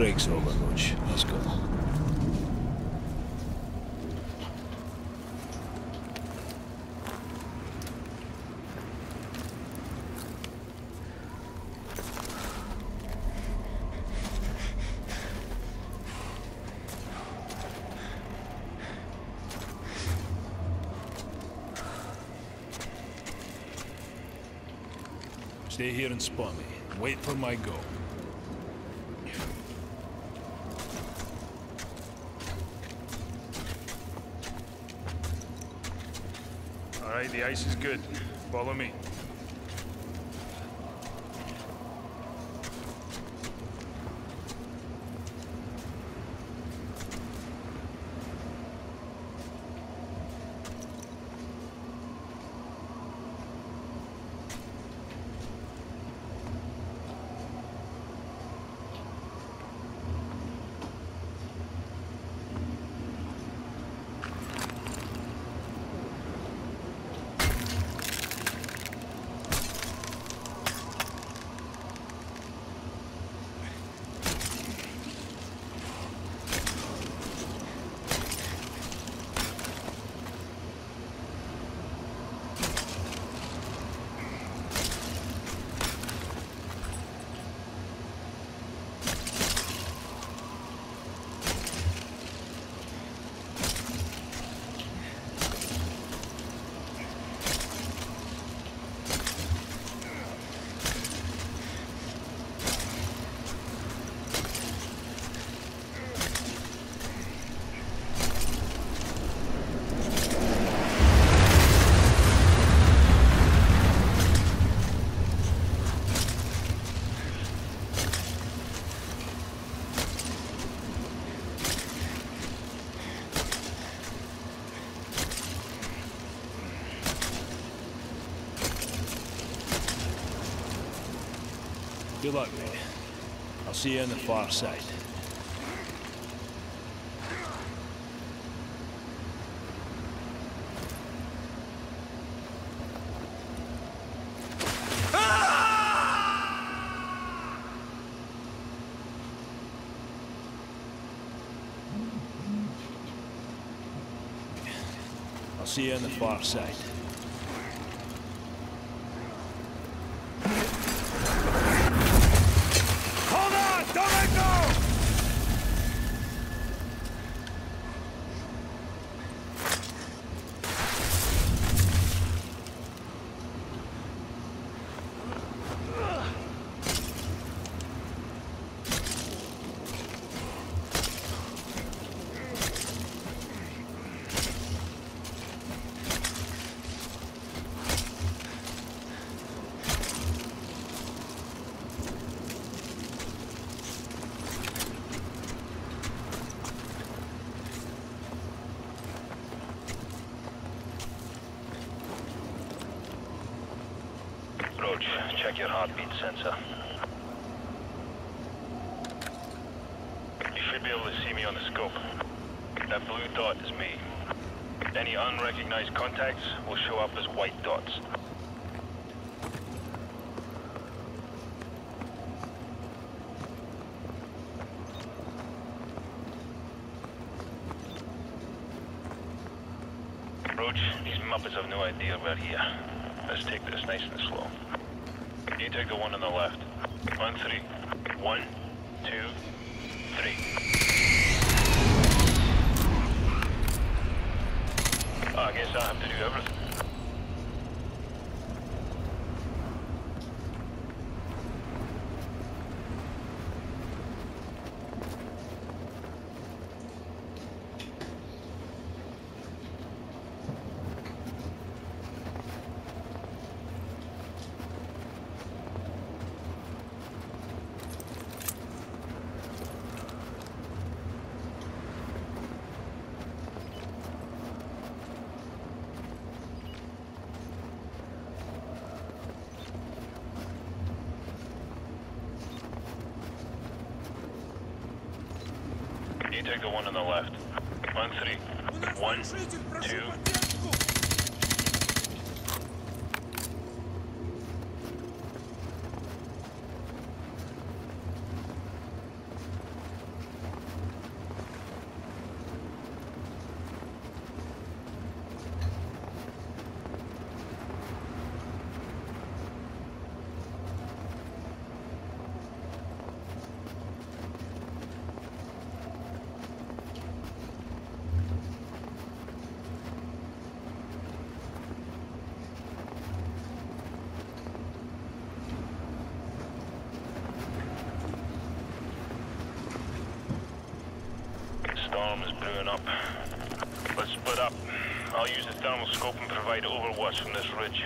break's over, Roach. Let's go. Stay here and spawn me. Wait for my go. Right, the ice is good. Follow me. Good luck, mate. I'll see you on the far side. I'll see you on the far side. Hold on! Don't let go! Roach, check your heartbeat sensor. You should be able to see me on the scope. That blue dot is me. Any unrecognized contacts will show up as white dots. Roach, these Muppets have no idea we're here. Let's take this nice and slow. You take the one on the left. On three. One, two, three. I guess I have to do everything. You take the one on the left. On three. One, two, storm is brewing up. Let's split up. I'll use the thermal scope and provide overwatch from this ridge.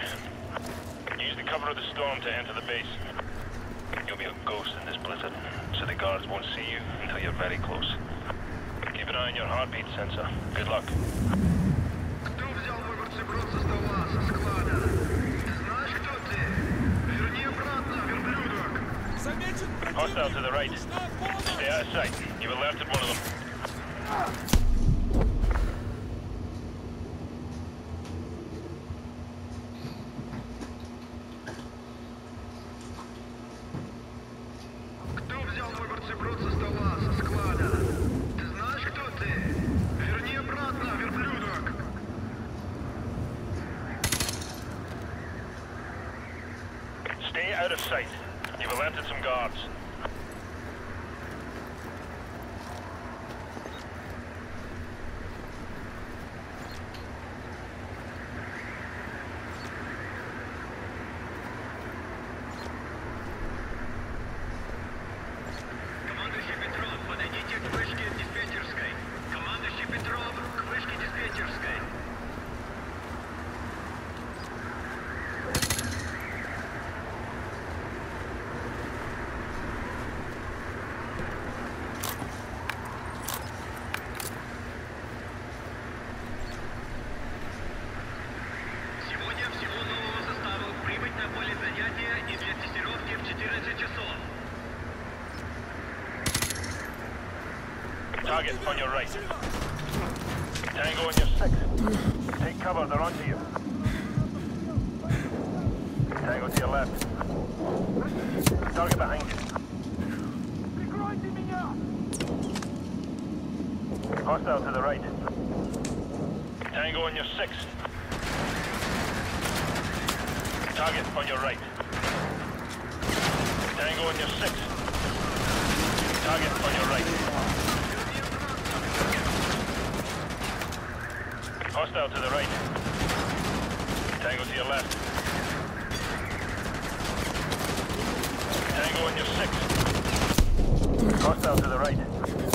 Use the cover of the storm to enter the base. You'll be a ghost in this blizzard, so the guards won't see you until you're very close. Keep an eye on your heartbeat sensor. Good luck. Hostile to the right. Stay out of sight. You've alerted one of them. On your right. Tango on your six. Take cover, they're onto you. Tango to your left. Target behind you. Hostile to the right. Tango on your six. Target on your right. Tango on your six. Target on your right. Hostile to the right. Tango to your left. Tango on your six. Hostile to the right.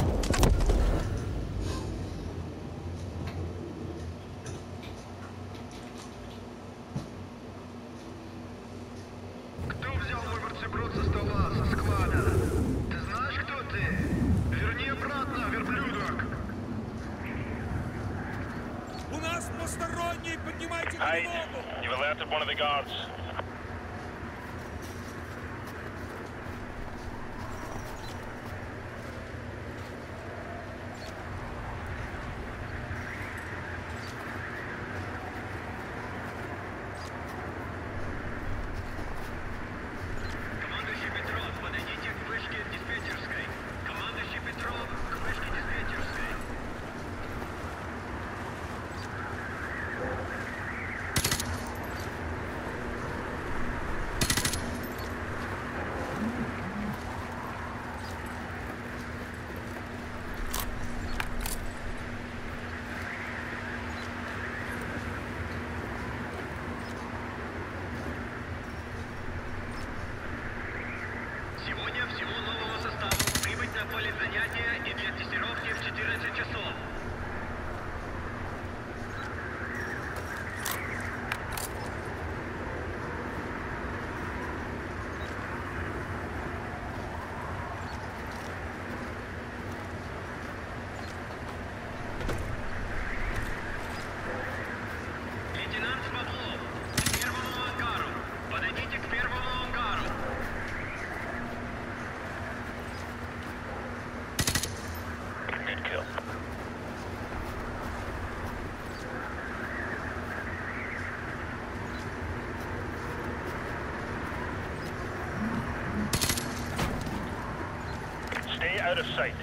Out of sight.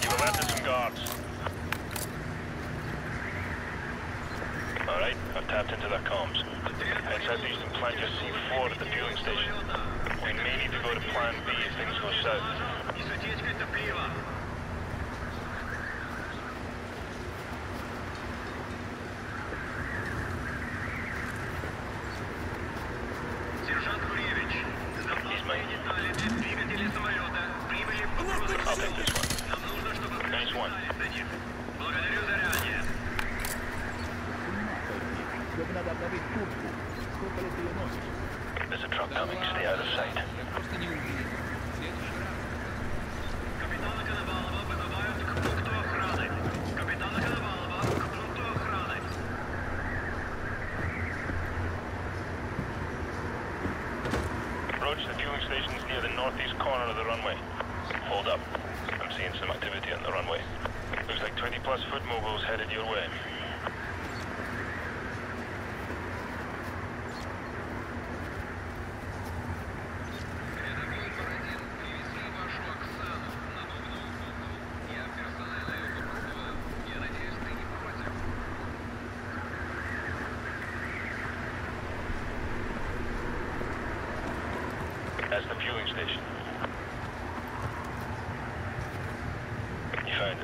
You've alerted some guards. Alright, I've tapped into their comms. Head southeast and plant your C4 at the fueling station. We may need to go to plan B if things go south. There's a truck coming, stay out of sight. The fueling station. You it.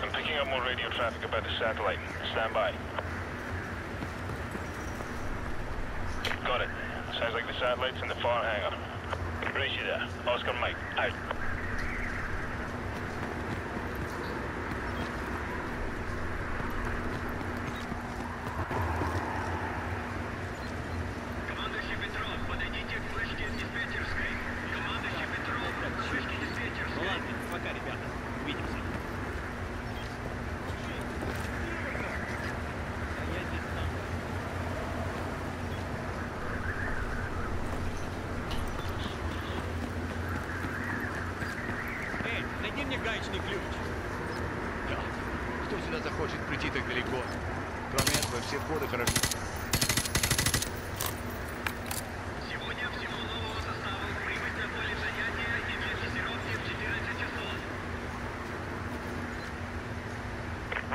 I'm picking up more radio traffic about the satellite. Stand by. Got it. Sounds like the satellite's in the far hangar. Raise you there. Oscar Mike, out.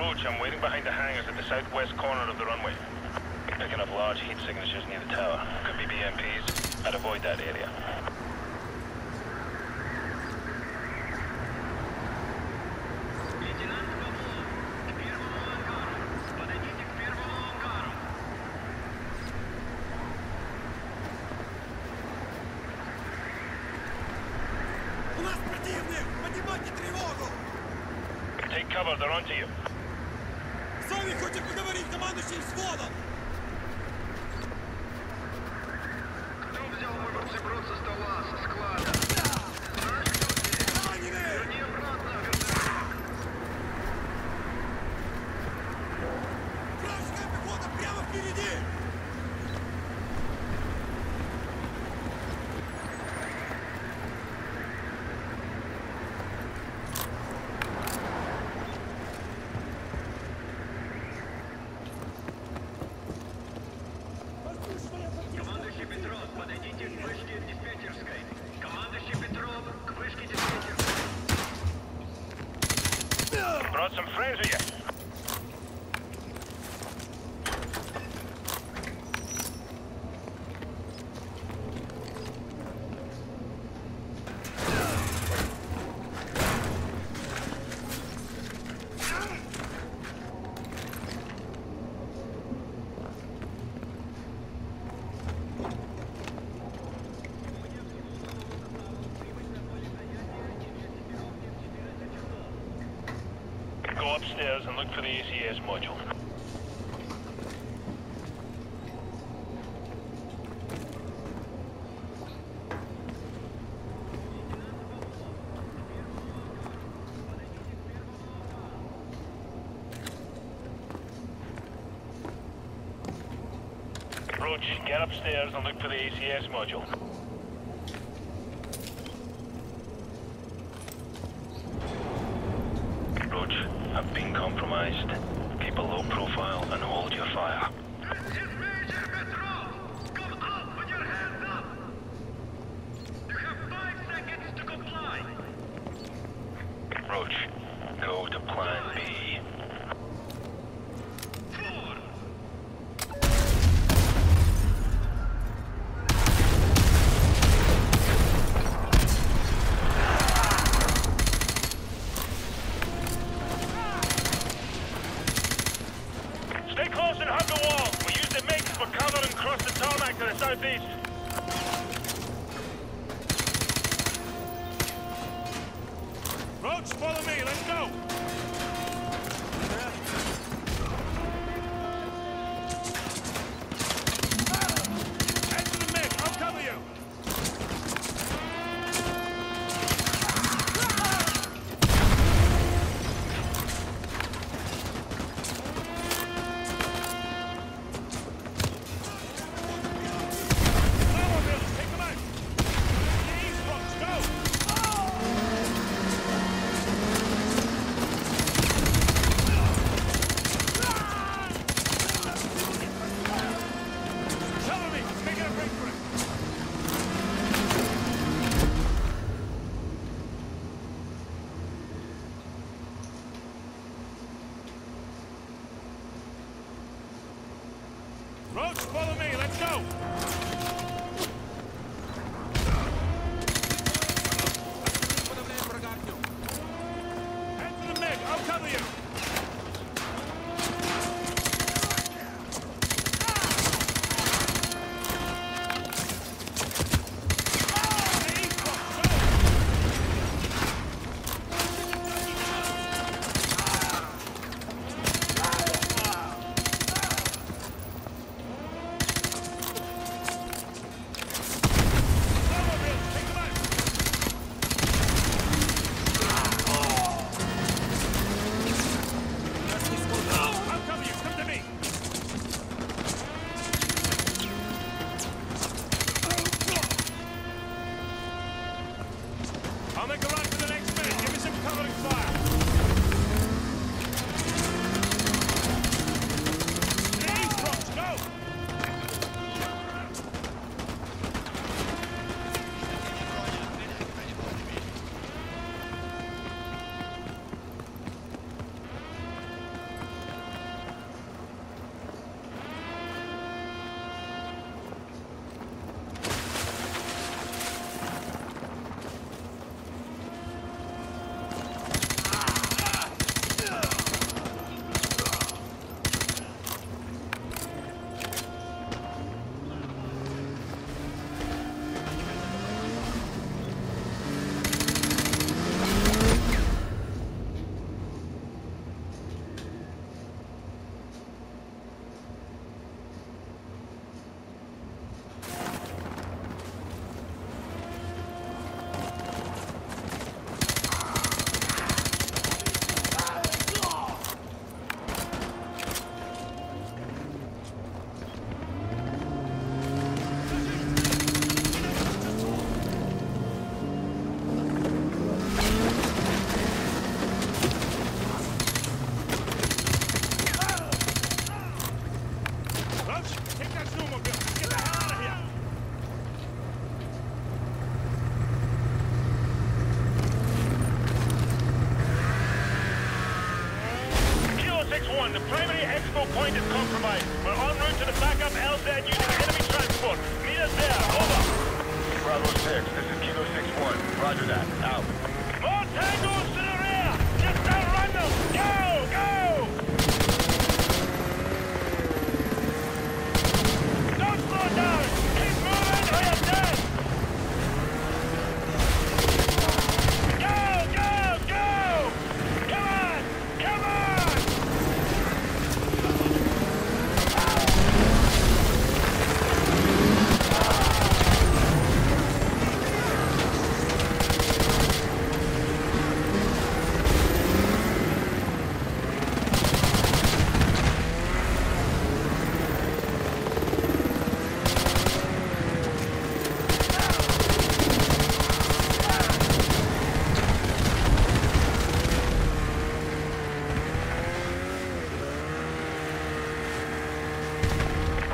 approach, I'm waiting behind the hangars at the southwest corner of the runway. Picking up large heat signatures near the tower. Could be BMPs. I'd avoid that area. взял мой бутерброд со стола, со склада. Знаешь, кто здесь? Crazy. and look for the ACS module. Roach, get upstairs and look for the ACS module. Atomic Arrival!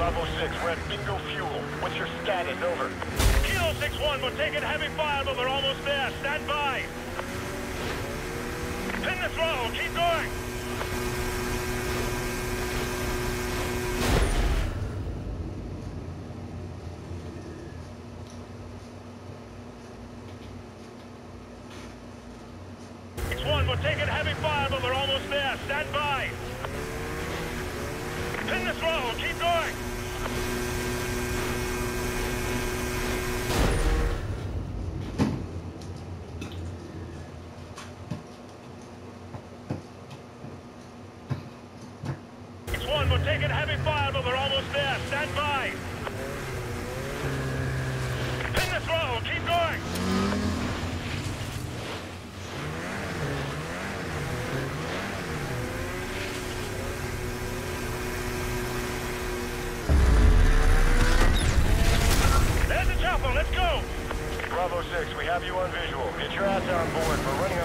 Bravo 6, we're at bingo fuel. What's your status? Over. Kilo 6-1, we're taking heavy fire, but we're almost there. Stand by. Pin the throttle, keep going. Taking heavy fire, but we're almost there. Stand by. Pin the throttle. Keep going. There's the chopper. Let's go. Bravo 6, we have you on visual. Get your ass on board. We're running